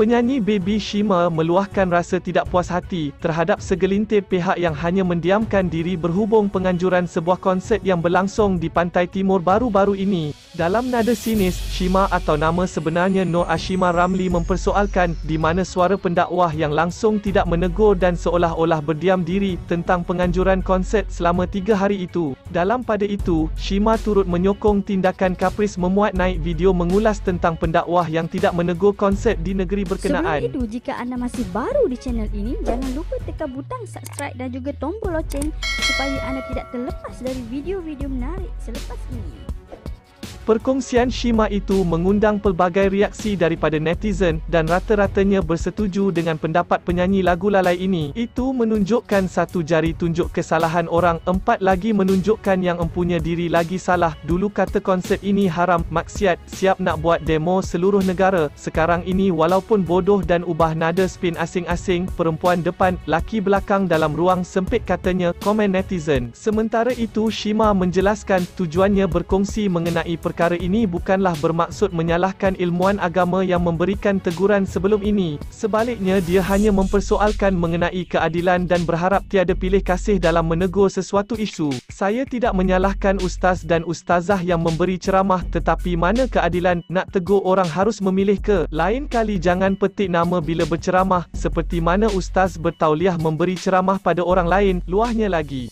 Penyanyi Baby Shima meluahkan rasa tidak puas hati terhadap segelintir pihak yang hanya mendiamkan diri berhubung penganjuran sebuah konsert yang berlangsung di Pantai Timur baru-baru ini. Dalam nada sinis, Shima atau nama sebenarnya Noor Ashima Ramli mempersoalkan di mana suara pendakwah yang langsung tidak menegur dan seolah-olah berdiam diri tentang penganjuran konsert selama tiga hari itu. Dalam pada itu, Shima turut menyokong tindakan kapris memuat naik video mengulas tentang pendakwah yang tidak menegur konsert di negeri berkenaan. Sebelum itu, jika anda masih baru di channel ini, jangan lupa tekan butang subscribe dan juga tombol loceng supaya anda tidak terlepas dari video-video menarik selepas ini. Perkongsian Shima itu mengundang pelbagai reaksi daripada netizen dan rata-ratanya bersetuju dengan pendapat penyanyi lagu lalai ini. Itu menunjukkan satu jari tunjuk kesalahan orang, empat lagi menunjukkan yang empunya diri lagi salah. Dulu kata konsert ini haram, maksiat, siap nak buat demo seluruh negara. Sekarang ini walaupun bodoh dan ubah nada spin asing-asing, perempuan depan, laki belakang dalam ruang sempit katanya, komen netizen. Sementara itu Shima menjelaskan tujuannya berkongsi mengenai perkara perkara ini bukanlah bermaksud menyalahkan ilmuan agama yang memberikan teguran sebelum ini. Sebaliknya dia hanya mempersoalkan mengenai keadilan dan berharap tiada pilih kasih dalam menegur sesuatu isu. Saya tidak menyalahkan ustaz dan ustazah yang memberi ceramah tetapi mana keadilan nak tegur orang harus memilih ke? Lain kali jangan petik nama bila berceramah seperti mana ustaz bertauliah memberi ceramah pada orang lain, luahnya lagi.